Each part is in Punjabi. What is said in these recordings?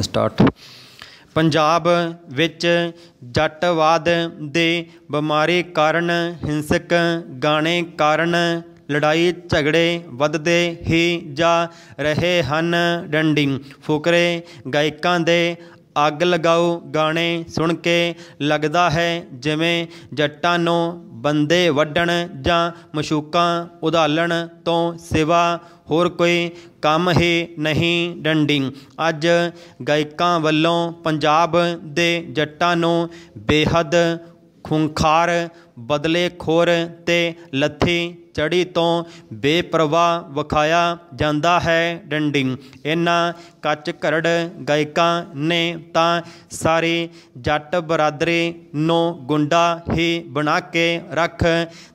ਸਟਾਰਟ ਪੰਜਾਬ ਵਿੱਚ ਜੱਟਵਾਦ ਦੇ ਬਿਮਾਰੀ ਕਾਰਨ, ਹਿੰਸਕ ਗਾਣੇ ਕਾਰਨ ਲੜਾਈ ਝਗੜੇ ਵੱਧਦੇ ਹੀ ਜਾ ਰਹੇ ਹਨ। ਡੰਡੀ ਫੁਕਰੇ ਗਾਇਕਾਂ ਦੇ ਅੱਗ ਲਗਾਓ ਗਾਣੇ ਸੁਣ ਕੇ ਲੱਗਦਾ ਹੈ ਜਿਵੇਂ ਜੱਟਾਂ ਨੂੰ ਬੰਦੇ ਵੱਢਣ ਜਾਂ ਮਸ਼ੂਕਾਂ ਉਧਾਲਣ ਤੋਂ ਸਿਵਾ ਹੋਰ ਕੋਈ ਕੰਮ ਹੀ ਨਹੀਂ ਡੰਡੀ। ਅੱਜ ਗਾਇਕਾਂ ਵੱਲੋਂ ਪੰਜਾਬ ਦੇ ਜੱਟਾਂ ਨੂੰ ਬੇਹੱਦ ਖੁੰਖਾਰ ਬਦਲੇ ਖੋਰ ਤੇ ਲੱਥੀ ਚੜੀ ਤੋਂ ਬੇਪਰਵਾਹ ਵਿਖਾਇਆ ਜਾਂਦਾ ਹੈ ਡੰਡੀ। ਇਹਨਾਂ ਕੱਚ ਘਰੜ ਗਾਇਕਾਂ ਨੇ ਤਾਂ ਸਾਰੀ ਜੱਟ ਬਰਾਦਰੀ ਨੂੰ ਗੁੰਡਾ ਹੀ ਬਣਾ ਕੇ ਰੱਖ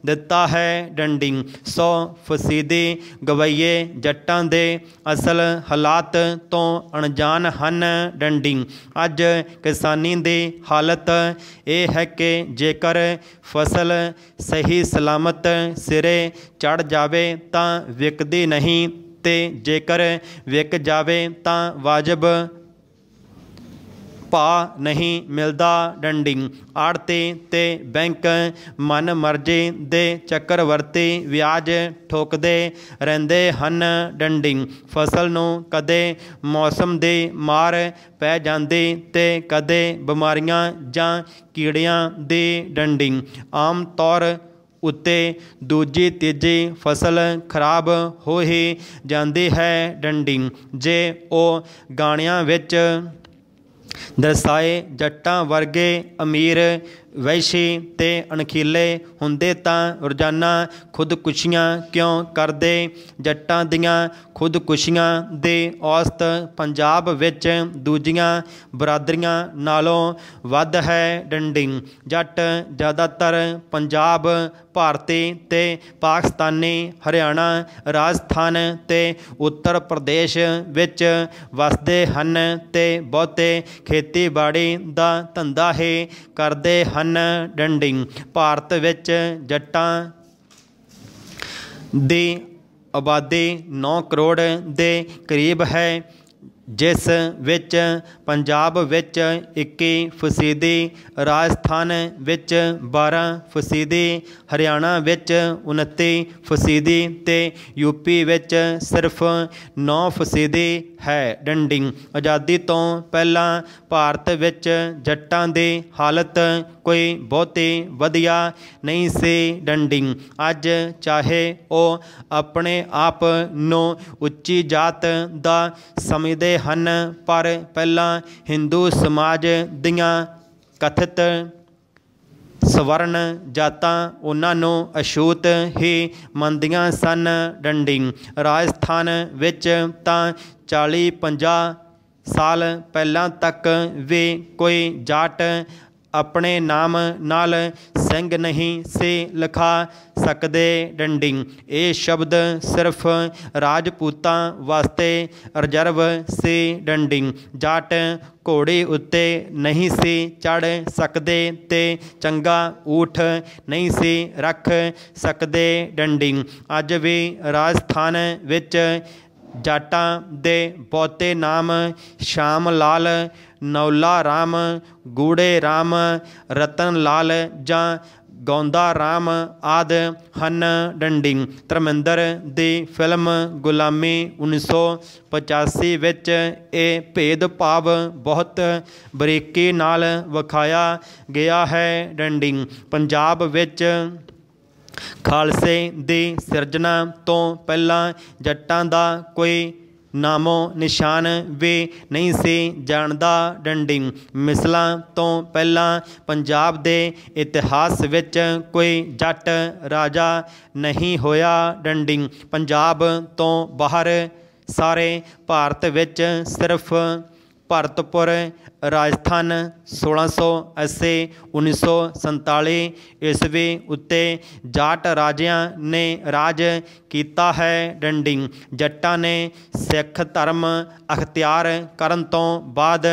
ਦਿੱਤਾ ਹੈ ਡੰਡੀ। ਸੌ ਫਸੀਦੀ ਗਵਈਏ ਜੱਟਾਂ ਦੇ ਅਸਲ ਹਾਲਾਤ ਤੋਂ ਅਣਜਾਣ ਹਨ ਡੰਡੀ। ਅੱਜ ਕਿਸਾਨੀ ਦੀ ਹਾਲਤ ਇਹ ਹੈ ਕਿ ਜੇਕਰ ਫਸਲ ਸਹੀ ਸਲਾਮਤ ਸਿਰੇ ਚੜ ਜਾਵੇ ਤਾਂ ਵਿਕਦੀ ਨਹੀਂ ਤੇ ਜੇਕਰ ਵਿਕ ਜਾਵੇ ਤਾਂ ਵਾਜਬ ਭਾ ਨਹੀਂ ਮਿਲਦਾ ਡੰਡਿੰਗ। ਆੜਤੀ ਤੇ ਬੈਂਕ ਮਨ ਮਰਜ਼ੀ ਦੇ ਚੱਕਰਵਰਤੀ ਵਿਆਜ ਠੋਕਦੇ ਰਹਿੰਦੇ ਹਨ ਡੰਡਿੰਗ। ਫਸਲ ਨੂੰ ਕਦੇ ਮੌਸਮ ਦੀ ਮਾਰ ਪੈ ਜਾਂਦੀ ਤੇ ਕਦੇ ਬਿਮਾਰੀਆਂ ਜਾਂ ਕੀੜਿਆਂ ਦੀ ਡੰਡਿੰਗ। ਆਮ ਤੌਰ ਉੱਤੇ ਦੂਜੀ ਤੀਜੀ ਫਸਲ ਖਰਾਬ ਹੋ ਹੀ ਜਾਂਦੀ ਹੈ ਡੰਡੀ। ਜੇ ਉਹ ਗਾਣਿਆਂ ਵਿੱਚ ਦਰਸਾਏ, ਜੱਟਾਂ ਵਰਗੇ ਅਮੀਰ, ਵੈਸ਼ੀ ਤੇ ਅਣਖੀਲੇ ਹੁੰਦੇ ਤਾਂ ਰੋਜ਼ਾਨਾ ਖੁਦਕੁਸ਼ੀਆਂ ਕਿਉਂ ਕਰਦੇ? ਜੱਟਾਂ ਦੀਆਂ ਖੁਦਕੁਸ਼ੀਆਂ ਦੇ ਔਸਤ ਪੰਜਾਬ ਵਿੱਚ ਦੂਜੀਆਂ ਬਰਾਦਰੀਆਂ ਨਾਲੋਂ ਵੱਧ ਹੈ ਡੰਡਿੰਗ ਜੱਟ ਜ਼ਿਆਦਾਤਰ ਪੰਜਾਬ, ਭਾਰਤੀ ਤੇ ਪਾਕਿਸਤਾਨੀ, ਹਰਿਆਣਾ, ਰਾਜਸਥਾਨ ਤੇ ਉੱਤਰ ਪ੍ਰਦੇਸ਼ ਵਿੱਚ ਵਸਦੇ ਹਨ ਤੇ ਬਹੁਤੇ ਖੇਤੀਬਾੜੀ ਦਾ ਧੰਦਾ ਹੀ ਕਰਦੇ ਹਨ ਡੰਡਿੰਗ। ਭਾਰਤ ਵਿੱਚ ਜੱਟਾਂ ਦੀ ਆਬਾਦੀ 9 ਕਰੋੜ ਦੇ ਕਰੀਬ ਹੈ। ਜਿਸ ਵਿੱਚ ਪੰਜਾਬ ਵਿੱਚ 21 ਫੀਸਦੀ, ਰਾਜਸਥਾਨ ਵਿੱਚ 12 ਫੀਸਦੀ, ਹਰਿਆਣਾ ਵਿੱਚ 29 ਫੀਸਦੀ ਤੇ ਯੂਪੀ ਵਿੱਚ ਸਿਰਫ ਨੌ ਫੀਸਦੀ ਹੈ ਡੰਡਿੰਗ। ਆਜ਼ਾਦੀ ਤੋਂ ਪਹਿਲਾਂ ਭਾਰਤ ਵਿੱਚ ਜੱਟਾਂ ਦੀ ਹਾਲਤ ਕੋਈ ਬਹੁਤੀ ਵਧੀਆ ਨਹੀਂ ਸੀ ਡੰਡਿੰਗ। ਅੱਜ ਚਾਹੇ ਉਹ ਆਪਣੇ ਆਪ ਨੂੰ ਉੱਚੀ ਜਾਤ ਦਾ ਸਮਝਦੇ ਹਨ, ਪਰ ਪਹਿਲਾਂ ਹਿੰਦੂ ਸਮਾਜ ਦੀਆਂ ਕਥਿਤ ਸਵਰਨ ਜਾਤਾਂ ਉਹਨਾਂ ਨੂੰ ਅਛੂਤ ਹੀ ਮੰਨਦੀਆਂ ਸਨ। ਡੰਡੀ ਰਾਜਸਥਾਨ ਵਿੱਚ ਤਾਂ 40 50 ਸਾਲ ਪਹਿਲਾਂ ਤੱਕ ਵੀ ਕੋਈ ਜਾਟ ਆਪਣੇ ਨਾਮ ਨਾਲ ਸਿੰਘ ਨਹੀਂ ਸੀ ਲਿਖਾ ਸਕਦੇ ਡੰਡੀ ਇਹ ਸ਼ਬਦ ਸਿਰਫ ਰਾਜਪੂਤਾਂ ਵਾਸਤੇ ਰਿਜ਼ਰਵ ਸੀ ਡੰਡੀ ਜਾਟ ਘੋੜੇ ਉੱਤੇ ਨਹੀਂ ਸੀ ਚੜ ਸਕਦੇ ਤੇ ਚੰਗਾ ਊਠ ਨਹੀਂ ਸੀ ਰੱਖ ਸਕਦੇ ਡੰਡੀ ਅੱਜ ਵੀ ਰਾਜਸਥਾਨ ਵਿੱਚ ਜਾਟਾਂ ਦੇ ਬਹੁਤੇ ਨਾਮ ਸ਼ਾਮ ਲਾਲ ਨੌਲਾ ਰਾਮ, ਗੂੜੇ ਰਾਮ, ਰਤਨ ਲਾਲ ਜਾਂ ਗੌਂਦਾ ਰਾਮ ਆਦ ਹਨ ਡੰਡਿੰਗ। ਧਰਮਿੰਦਰ ਦੀ ਫਿਲਮ ਗੁਲਾਮੀ 1985 ਵਿੱਚ ਇਹ ਭੇਦਭਾਵ ਬਹੁਤ ਬਰੀਕੀ ਨਾਲ ਵਿਖਾਇਆ ਗਿਆ ਹੈ ਡੰਡਿੰਗ। ਪੰਜਾਬ ਵਿੱਚ ਖਾਲਸੇ ਦੀ ਸਿਰਜਣਾ ਤੋਂ ਪਹਿਲਾਂ ਜੱਟਾਂ ਦਾ ਕੋਈ ਨਾਮੋ ਨਿਸ਼ਾਨ ਵੀ ਨਹੀਂ ਸੀ ਜਾਣਦਾ ਡੰਡੀ। ਮਿਸਲਾਂ ਤੋਂ ਪਹਿਲਾਂ ਪੰਜਾਬ ਦੇ ਇਤਿਹਾਸ ਵਿੱਚ ਕੋਈ ਜੱਟ ਰਾਜਾ ਨਹੀਂ ਹੋਇਆ ਡੰਡੀ। ਪੰਜਾਬ ਤੋਂ ਬਾਹਰ ਸਾਰੇ ਭਾਰਤ ਵਿੱਚ ਸਿਰਫ ਭਰਤਪੁਰ ਰਾਜਸਥਾਨ 1680 1947 ਈਸਵੀ ਉੱਤੇ ਜਾਟ ਰਾਜਿਆਂ ਨੇ ਰਾਜ ਕੀਤਾ ਹੈ ਡੰਡਿੰਗ। ਜੱਟਾਂ ਨੇ ਸਿੱਖ ਧਰਮ ਅਖਤਿਆਰ ਕਰਨ ਤੋਂ ਬਾਅਦ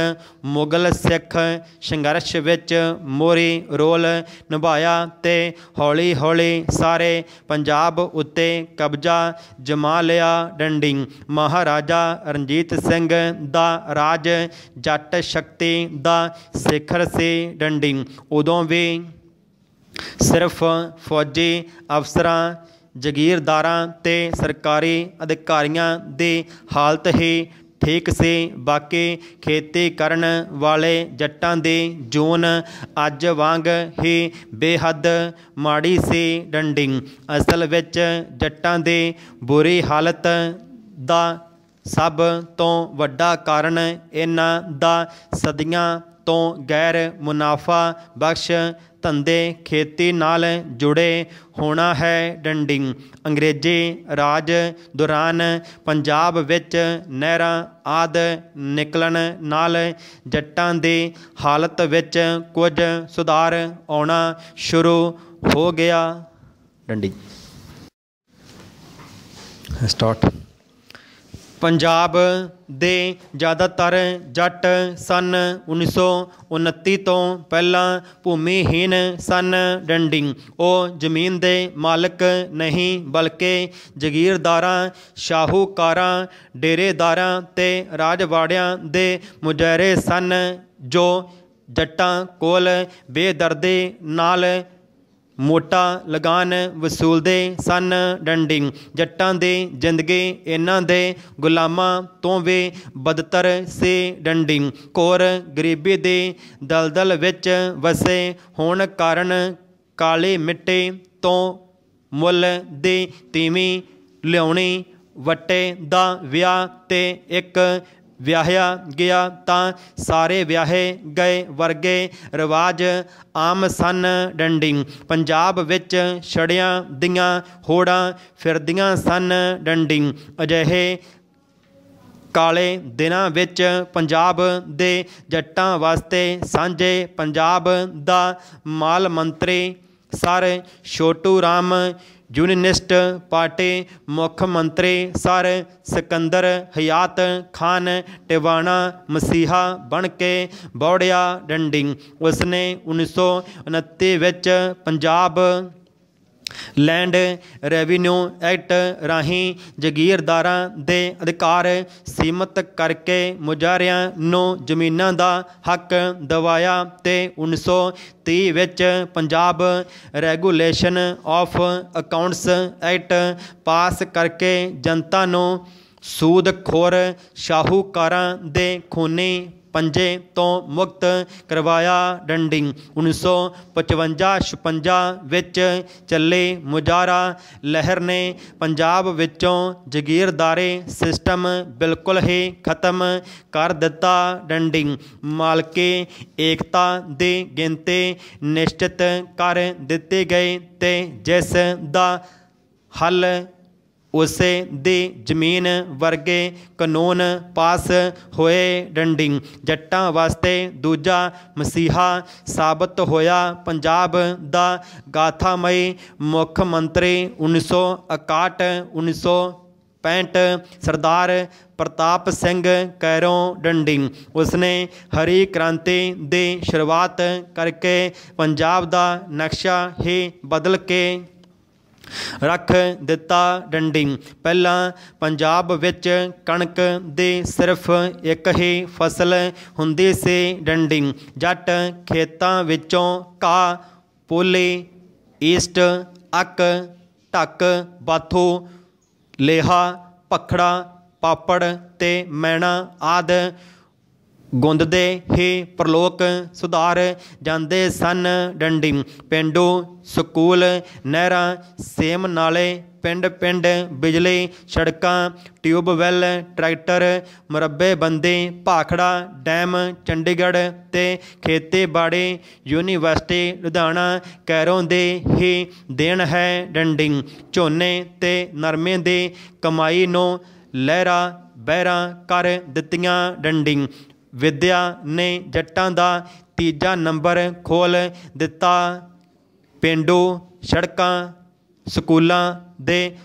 ਮੁਗਲ ਸਿੱਖ ਸੰਘਰਸ਼ ਵਿੱਚ ਮੋਰੀ ਰੋਲ ਨਿਭਾਇਆ ਤੇ ਹੌਲੀ ਹੌਲੀ ਸਾਰੇ ਪੰਜਾਬ ਉੱਤੇ ਕਬਜ਼ਾ ਜਮਾ ਲਿਆ ਡੰਡਿੰਗ। ਮਹਾਰਾਜਾ ਰਣਜੀਤ ਸਿੰਘ ਦਾ ਰਾਜ ਜੱਟ ਸ਼ਕਤੀ ਦਾ ਸਿਖਰ ਸੀ ਡੰਡੀ। ਉਦੋਂ ਵੀ ਸਿਰਫ ਫੌਜੀ ਅਫਸਰਾਂ, ਜਗੀਰਦਾਰਾਂ ਤੇ ਸਰਕਾਰੀ ਅਧਿਕਾਰੀਆਂ ਦੀ ਹਾਲਤ ਹੀ ਠੀਕ ਸੀ। ਬਾਕੀ ਖੇਤੀ ਕਰਨ ਵਾਲੇ ਜੱਟਾਂ ਦੀ ਜੂਨ ਅੱਜ ਵਾਂਗ ਹੀ ਬੇਹੱਦ ਮਾੜੀ ਸੀ ਡੰਡਿੰਗ ਅਸਲ ਵਿੱਚ ਜੱਟਾਂ ਦੀ ਬੁਰੀ ਹਾਲਤ ਦਾ ਸਭ ਤੋਂ ਵੱਡਾ ਕਾਰਨ ਇਹਨਾਂ ਦਾ ਸਦੀਆਂ ਤੋਂ ਗੈਰ ਮੁਨਾਫਾ ਬਖਸ਼ ਧੰਦੇ ਖੇਤੀ ਨਾਲ ਜੁੜੇ ਹੋਣਾ ਹੈ ਡੰਡੀ ਅੰਗਰੇਜ਼ੀ ਰਾਜ ਦੌਰਾਨ ਪੰਜਾਬ ਵਿੱਚ ਨਹਿਰਾਂ ਆਦ ਨਿਕਲਣ ਨਾਲ ਜੱਟਾਂ ਦੀ ਹਾਲਤ ਵਿੱਚ ਕੁਝ ਸੁਧਾਰ ਆਉਣਾ ਸ਼ੁਰੂ ਹੋ ਗਿਆ। ਡੰਡੀ ਸਟਾਰਟ ਪੰਜਾਬ ਦੇ ਜ਼ਿਆਦਾਤਰ ਜੱਟ ਸਨ 1929 ਤੋਂ ਪਹਿਲਾਂ ਭੂਮੀਹੀਨ ਸਨ ਡੰਡਿੰਗ। ਉਹ ਜ਼ਮੀਨ ਦੇ ਮਾਲਕ ਨਹੀਂ ਬਲਕਿ ਜਗੀਰਦਾਰਾਂ, ਸ਼ਾਹੂਕਾਰਾਂ, ਡੇਰੇਦਾਰਾਂ ਤੇ ਰਾਜਵਾੜਿਆਂ ਦੇ ਮੁਜਾਰੇ ਸਨ ਜੋ ਜੱਟਾਂ ਕੋਲ ਬੇਦਰਦੀ ਨਾਲ ਮੋਟਾ ਲਗਾਨ ਵਸੂਲਦੇ ਸਨ ਡੰਡੀ ਜੱਟਾਂ ਦੀ ਜ਼ਿੰਦਗੀ ਇਹਨਾਂ ਦੇ ਗੁਲਾਮਾਂ ਤੋਂ ਵੀ ਬਦਤਰ ਸੀ ਡੰਡੀ ਕੋਰ ਗਰੀਬੀ ਦੇ ਦਲਦਲ ਵਿੱਚ ਵਸੇ ਹੋਣ ਕਾਰਨ ਕਾਲੇ ਮਿੱਟੀ ਤੋਂ ਮੁੱਲ ਦੀ ਤੀਵੀਂ ਲਿਆਉਣੀ, ਵੱਟੇ ਦਾ ਵਿਆਹ ਤੇ ਇੱਕ ਵਿਆਹਿਆ ਗਿਆ ਤਾਂ ਸਾਰੇ ਵਿਆਹੇ ਗਏ, ਵਰਗੇ ਰਿਵਾਜ ਆਮ ਸਨ ਡੰਡੀ। ਪੰਜਾਬ ਵਿੱਚ ਛੜਿਆਂ ਦੀਆਂ ਹੋੜਾਂ ਫਿਰਦੀਆਂ ਸਨ ਡੰਡੀ। ਅਜਿਹੇ ਕਾਲੇ ਦਿਨਾਂ ਵਿੱਚ ਪੰਜਾਬ ਦੇ ਜੱਟਾਂ ਵਾਸਤੇ ਸਾਂਝੇ ਪੰਜਾਬ ਦਾ ਮਾਲ ਮੰਤਰੀ sir Chhotu Ram unionist, party, ਮੁੱਖ ਮੰਤਰੀ, ਸਰ, ਸਿਕੰਦਰ, ਹਯਾਤ, ਖਾਨ, ਟਿਵਾਣਾ, ਮਸੀਹਾ ਬਣ ਕੇ ਬੌੜਿਆ ਡੰਡੀ। ਉਸਨੇ 1929 ਵਿੱਚ ਪੰਜਾਬ ਲੈਂਡ ਰੈਵਨਿਊ ਐਕਟ ਰਾਹੀਂ ਜਾਗੀਰਦਾਰਾਂ ਦੇ ਅਧਿਕਾਰ ਸੀਮਤ ਕਰਕੇ ਮੁਜਾਰਿਆਂ ਨੂੰ ਜ਼ਮੀਨਾਂ ਦਾ ਹੱਕ ਦਿਵਾਇਆ ਤੇ 1930 ਵਿੱਚ Punjab regulation of accounts act pass ਕਰਕੇ ਜਨਤਾ ਨੂੰ ਸੂਦਖੋਰ ਸ਼ਾਹੂਕਾਰਾਂ ਦੇ ਖੂਨੀ ਪੰਜੇ ਤੋਂ ਮੁਕਤ ਕਰਵਾਇਆ ਡੰਡੀ 1955 56 ਵਿੱਚ ਚੱਲੇ ਮੁਜਾਰਾ ਲਹਿਰ ਨੇ ਪੰਜਾਬ ਵਿੱਚੋਂ ਜਗੀਰਦਾਰੀ ਸਿਸਟਮ ਬਿਲਕੁਲ ਹੀ ਖਤਮ ਕਰ ਦਿੱਤਾ ਡੰਡਿੰਗ। ਮਾਲਕੇ ਏਕਤਾ ਦੀ ਗਿਣਤੀ ਨਿਸ਼ਚਿਤ ਕਰ ਦਿੱਤੀ ਗਈ ਤੇ ਜਿਸ ਦਾ ਹੱਲ ਉਸ ਦੀ ਜ਼ਮੀਨ ਵਰਗੇ ਕਾਨੂੰਨ ਪਾਸ ਹੋਏ ਡੰਡੀ ਜੱਟਾਂ ਵਾਸਤੇ ਦੂਜਾ ਮਸੀਹਾ ਸਾਬਤ ਹੋਇਆ ਪੰਜਾਬ ਦਾ ਗਾਥਾਮਈ ਮੁੱਖ ਮੰਤਰੀ 1961 1965 ਸਰਦਾਰ ਪ੍ਰਤਾਪ ਸਿੰਘ ਕੈਰੋਂ ਡੰਡੀ ਉਸਨੇ ਹਰੀ ਕ੍ਰਾਂਤੀ ਦੀ ਸ਼ੁਰੂਆਤ ਕਰਕੇ ਪੰਜਾਬ ਦਾ ਨਕਸ਼ਾ ਹੀ ਬਦਲ ਕੇ ਰੱਖ ਦਿੱਤਾ ਡੰਡੀ। ਪਹਿਲਾਂ ਪੰਜਾਬ ਵਿੱਚ ਕਣਕ ਦੀ ਸਿਰਫ ਇੱਕ ਹੀ ਫਸਲ ਹੁੰਦੀ ਸੀ ਡੰਡੀ। ਜੱਟ ਖੇਤਾਂ ਵਿੱਚੋਂ ਘਾਹ, ਪੋਲੇ, ਈਸਟ, ਅੱਕ, ਢੱਕ, ਬਾਥੋ, ਲੇਹਾ ਪਖੜਾ ਪਾਪੜ ਤੇ ਮੈਣਾ ਆਦ ਗੁੰਦਦੇ ਹੀ ਪ੍ਰਲੋਕ ਸੁਧਾਰ, ਜਾਂਦੇ ਸਨ ਡੰਡੀ ਪਿੰਡੂ ਸਕੂਲ, ਨਹਿਰਾਂ ਸੇਮ ਨਾਲੇ ਪਿੰਡ ਪਿੰਡ ਬਿਜਲੀ ਸੜਕਾਂ ਟਿਊਬਵੈੱਲ ਟਰੈਕਟਰ, ਮੁਰੱਬੇ ਬੰਦੀ, ਭਾਖੜਾ ਡੈਮ, ਚੰਡੀਗੜ੍ਹ ਤੇ ਖੇਤੀਬਾੜੀ, ਯੂਨੀਵਰਸਿਟੀ ਲੁਧਿਆਣਾ, ਕੈਰੋਂ ਦੇ ਹੀ ਦੇਣ ਹੈ ਡੰਡਿੰਗ ਝੋਨੇ ਤੇ ਨਰਮੇ ਦੀ ਕਮਾਈ ਨੂੰ ਲਹਿਰਾ ਬਹਿਰਾ ਕਰ ਦਿੱਤੀਆਂ ਡੰਡਿੰਗ ਵਿੱਦਿਆ ਨੇ ਜੱਟਾਂ ਦਾ ਤੀਜਾ ਨੰਬਰ ਖੋਲ ਦਿੱਤਾ। ਪੇਂਡੂ ਸੜਕਾਂ ਸਕੂਲਾਂ ਦੇ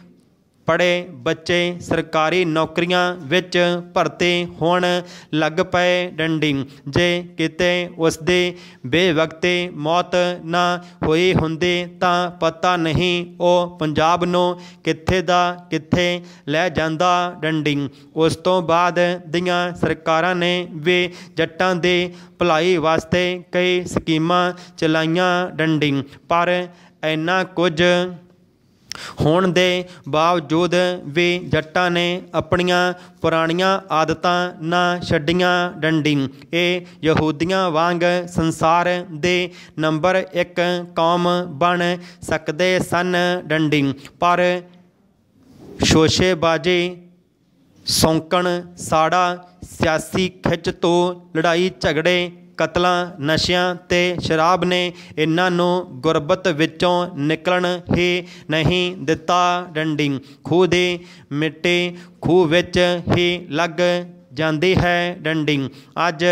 ਪੜ੍ਹੇ ਬੱਚੇ ਸਰਕਾਰੀ ਨੌਕਰੀਆਂ ਵਿੱਚ ਭਰਤੀ ਹੋਣ ਲੱਗ ਪਏ ਡੰਡੀ। ਜੇ ਕਿਤੇ ਉਸ ਦੀ ਬੇਵਕਤੀ ਮੌਤ ਨਾ ਹੋਈ ਹੁੰਦੀ ਤਾਂ ਪਤਾ ਨਹੀਂ ਉਹ ਪੰਜਾਬ ਨੂੰ ਕਿੱਥੇ ਦਾ ਕਿੱਥੇ ਲੈ ਜਾਂਦਾ ਡੰਡੀ। ਉਸ ਤੋਂ ਬਾਅਦ ਦੀਆਂ ਸਰਕਾਰਾਂ ਨੇ ਵੀ ਜੱਟਾਂ ਦੇ ਭਲਾਈ ਵਾਸਤੇ ਕਈ ਸਕੀਮਾਂ ਚਲਾਈਆਂ ਡੰਡੀ। ਪਰ ਇੰਨਾ ਕੁਝ ਹੋਣ ਦੇ ਬਾਵਜੂਦ ਵੀ ਜੱਟਾਂ ਨੇ ਆਪਣੀਆਂ ਪੁਰਾਣੀਆਂ ਆਦਤਾਂ ਨਾ ਛੱਡੀਆਂ ਡੰਡੀ ਇਹ ਯਹੂਦੀਆਂ ਵਾਂਗ ਸੰਸਾਰ ਦੇ ਨੰਬਰ 1 ਕੌਮ ਬਣ ਸਕਦੇ ਸਨ ਡੰਡੀ ਪਰ ਸ਼ੋਸ਼ੇਬਾਜ਼ੀ, ਸੌਂਕਣ ਸਾੜਾ ਸਿਆਸੀ ਖਿੱਚ ਤੋਂ ਲੜਾਈ ਝਗੜੇ ਕਤਲਾਂ, ਨਸ਼ਿਆਂ ਤੇ ਸ਼ਰਾਬ ਨੇ ਇਹਨਾਂ ਨੂੰ ਗੁਰਬਤ ਵਿੱਚੋਂ ਨਿਕਲਣ ਹੀ ਨਹੀਂ ਦਿੱਤਾ ਡੰਡੀ। ਖੂਹ ਦੀ ਮਿੱਟੀ ਖੂਹ ਵਿੱਚ ਹੀ ਲੱਗ ਜਾਂਦੀ ਹੈ ਡੰਡਿੰਗ। ਅੱਜ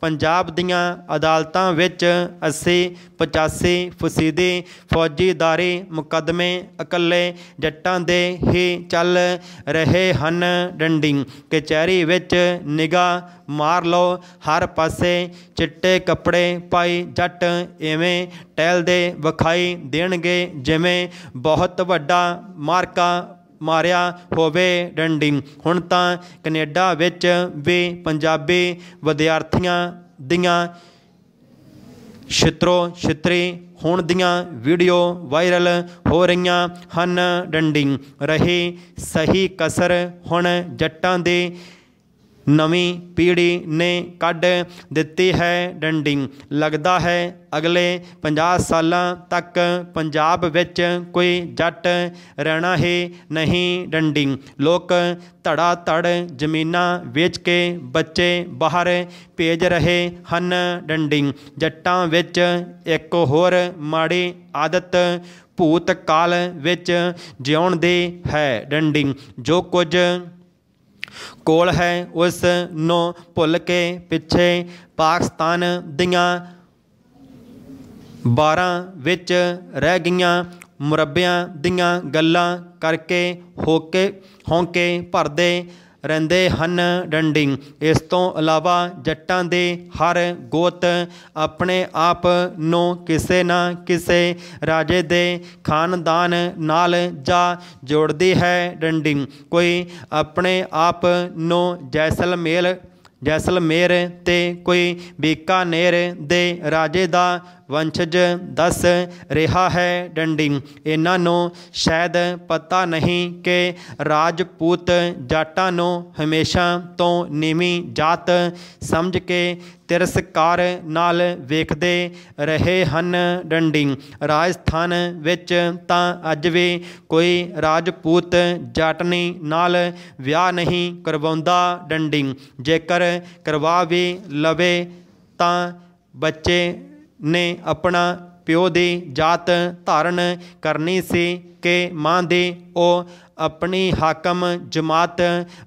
ਪੰਜਾਬ ਦੀਆਂ ਅਦਾਲਤਾਂ ਵਿੱਚ 80 85 ਫਸੀਦੀ ਫੌਜੀਦਾਰੀ ਮੁਕੱਦਮੇ ਇਕੱਲੇ ਜੱਟਾਂ ਦੇ ਹੀ ਚੱਲ ਰਹੇ ਹਨ ਡੰਡਿੰਗ। ਕਚਹਿਰੀ ਵਿੱਚ ਨਿਗਾਹ ਮਾਰ ਲਓ, ਹਰ ਪਾਸੇ ਚਿੱਟੇ ਕੱਪੜੇ ਪਾਈ ਜੱਟ ਐਵੇਂ ਟਹਿਲਦੇ, ਵਿਖਾਈ ਦੇਣਗੇ, ਜਿਵੇਂ ਬਹੁਤ ਵੱਡਾ ਮਾਰਕਾ ਮਾਰਿਆ ਹੋਵੇ ਡੰਡੀ ਹੁਣ ਤਾਂ ਕੈਨੇਡਾ ਵਿੱਚ ਵੀ ਪੰਜਾਬੀ ਵਿਦਿਆਰਥੀਆਂ ਦੀਆਂ ਛਿੱਤਰੋ ਛਿੱਤਰੀ ਹੋਣ ਦੀਆਂ ਵੀਡੀਓ ਵਾਇਰਲ ਹੋ ਰਹੀਆਂ ਹਨ। ਡੰਡਿੰਗ। ਰਹੀ ਸਹੀ ਕਸਰ ਹੁਣ ਜੱਟਾਂ ਦੇ ਨਵੀਂ ਪੀੜ੍ਹੀ ਨੇ ਕੱਢ ਦਿੱਤੀ ਹੈ ਡੰਡੀ। ਲੱਗਦਾ ਹੈ ਅਗਲੇ 50 ਸਾਲਾਂ ਤੱਕ ਪੰਜਾਬ ਵਿੱਚ ਕੋਈ ਜੱਟ ਰਹਿਣਾ ਹੀ ਨਹੀਂ ਡੰਡੀ। ਲੋਕ ਧੜਾ ਧੜ ਜ਼ਮੀਨਾਂ ਵੇਚ ਕੇ ਬੱਚੇ ਬਾਹਰ ਭੇਜ ਰਹੇ ਹਨ ਡੰਡੀ। ਜੱਟਾਂ ਵਿੱਚ ਇੱਕ ਹੋਰ ਮਾੜੀ ਆਦਤ ਭੂਤ ਕਾਲ ਵਿੱਚ ਜਿਉਣ ਦੀ ਹੈ ਡੰਡੀ। ਜੋ ਕੁਝ ਕੋਲ ਹੈ ਉਸ ਨੂੰ ਭੁੱਲ ਕੇ ਪਿੱਛੇ ਪਾਕਿਸਤਾਨ ਦੀਆਂ 12 ਵਿੱਚ ਰਹਿ ਗਈਆਂ ਮੁਰੱਬਿਆਂ ਦੀਆਂ ਗੱਲਾਂ ਕਰਕੇ ਹੋਕੇ ਹੌਂਕੇ ਭਰਦੇ ਰਹਿੰਦੇ ਹਨ ਡੰਡਿੰਗ। ਇਸ ਤੋਂ ਇਲਾਵਾ ਜੱਟਾਂ ਦੇ ਹਰ ਗੋਤ ਆਪਣੇ ਆਪ ਨੂੰ ਕਿਸੇ ਨਾ ਕਿਸੇ ਰਾਜੇ ਦੇ ਖਾਨਦਾਨ ਨਾਲ ਜਾ ਜੋੜਦੀ ਹੈ ਡੰਡਿੰਗ। ਕੋਈ ਆਪਣੇ ਆਪ ਨੂੰ ਜੈਸਲਮੇਲ ਜੈਸਲਮੇਰ ਤੇ ਕੋਈ ਬੀਕਾਨੇਰ ਦੇ ਰਾਜੇ ਦਾ ਵੰਸ਼ਜ ਦੱਸ ਰਿਹਾ ਹੈ ਡੰਡੀ। ਇਹਨਾਂ ਨੂੰ ਸ਼ਾਇਦ ਪਤਾ ਨਹੀਂ ਕਿ ਰਾਜਪੂਤ ਜਾਟਾਂ ਨੂੰ ਹਮੇਸ਼ਾ ਤੋਂ ਨੀਵੀਂ ਜਾਤ ਸਮਝ ਕੇ ਤਿਰਸਕਾਰ ਨਾਲ ਵੇਖਦੇ ਰਹੇ ਹਨ ਡੰਡੀ। ਰਾਜਸਥਾਨ ਵਿੱਚ ਤਾਂ ਅੱਜ ਵੀ ਕੋਈ ਰਾਜਪੂਤ ਜਾਟਨੀ ਨਾਲ ਵਿਆਹ ਨਹੀਂ ਕਰਵਾਉਂਦਾ ਡੰਡੀ। ਜੇਕਰ ਕਰਵਾ ਵੀ ਲਵੇ ਤਾਂ ਬੱਚੇ ਨੇ ਆਪਣਾ ਪਿਓ ਦੀ ਜਾਤ ਧਾਰਨ ਕਰਨੀ ਸੀ। ਕੇ ਮਾਂ ਦੇ, ਉਹ ਆਪਣੀ ਹਾਕਮ ਜਮਾਤ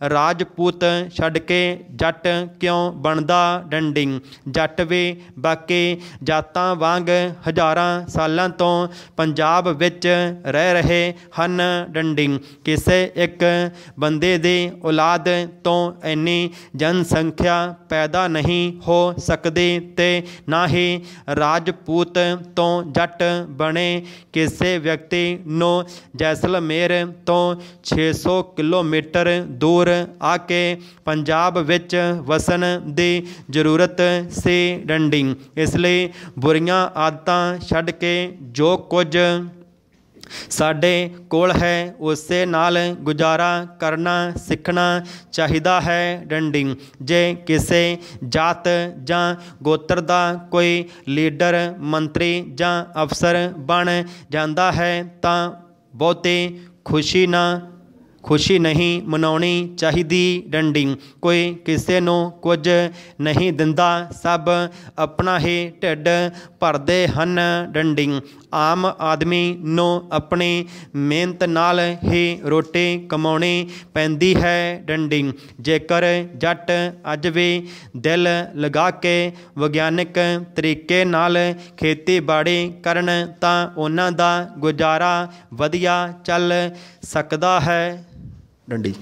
ਰਾਜਪੂਤ ਛੱਡ ਕੇ ਜੱਟ ਕਿਉਂ ਬਣਦਾ ਡੰਡਿੰਗ? ਜੱਟ ਵੀ ਬਾਕੀ ਜਾਤਾਂ ਵਾਂਗ ਹਜ਼ਾਰਾਂ ਸਾਲਾਂ ਤੋਂ ਪੰਜਾਬ ਵਿੱਚ ਰਹਿ ਰਹੇ ਹਨ ਡੰਡਿੰਗ। ਕਿਸੇ ਇੱਕ ਬੰਦੇ ਦੀ ਔਲਾਦ ਤੋਂ ਇੰਨੀ ਜਨਸੰਖਿਆ ਪੈਦਾ ਨਹੀਂ ਹੋ ਸਕਦੀ ਤੇ ਨਾ ਹੀ ਰਾਜਪੂਤ ਤੋਂ ਜੱਟ ਬਣੇ ਕਿਸੇ ਵਿਅਕਤੀ ਨੂੰ ਜੈਸਲਮੇਰ ਤੋਂ 600 ਕਿਲੋਮੀਟਰ ਦੂਰ ਆ ਕੇ ਪੰਜਾਬ ਵਿੱਚ ਵਸਣ ਦੀ ਜ਼ਰੂਰਤ ਸੀ ਡੰਡੀ। ਇਸ ਲਈ ਬੁਰੀਆਂ ਆਦਤਾਂ ਛੱਡ ਕੇ ਜੋ ਕੁਝ ਸਾਡੇ ਕੋਲ ਹੈ, ਉਸੇ ਨਾਲ ਗੁਜ਼ਾਰਾ ਕਰਨਾ, ਸਿੱਖਣਾ ਚਾਹੀਦਾ ਹੈ ਡੰਡਿੰਗ ਜੇ ਕਿਸੇ ਜਾਤ ਜਾਂ ਗੋਤਰ ਦਾ ਕੋਈ ਲੀਡਰ, ਮੰਤਰੀ ਜਾਂ ਅਫਸਰ ਬਣ ਜਾਂਦਾ ਹੈ, ਤਾਂ ਬਹੁਤੇ ਖੁਸ਼ੀ ਨਾ, ਖੁਸ਼ੀ ਨਹੀਂ ਮਨਾਉਣੀ ਚਾਹੀਦੀ ਡੰਡੀ ਕੋਈ ਕਿਸੇ ਨੂੰ ਕੁਝ ਨਹੀਂ ਦਿੰਦਾ, ਸਭ ਆਪਣਾ ਹੀ ਢਿੱਡ ਭਰਦੇ ਹਨ ਡੰਡੀ ਆਮ ਆਦਮੀ ਨੂੰ ਆਪਣੀ ਮਿਹਨਤ ਨਾਲ ਹੀ ਰੋਟੀ ਕਮਾਉਣੀ ਪੈਂਦੀ ਹੈ ਡੰਡੀ। ਜੇਕਰ ਜੱਟ ਅੱਜ ਵੀ ਦਿਲ ਲਗਾ ਕੇ ਵਿਗਿਆਨਕ ਤਰੀਕੇ ਨਾਲ ਖੇਤੀਬਾੜੀ ਕਰਨ, ਤਾਂ ਉਹਨਾਂ ਦਾ ਗੁਜ਼ਾਰਾ ਵਧੀਆ ਚੱਲ ਸਕਦਾ ਹੈ। ਡੰਡੀ।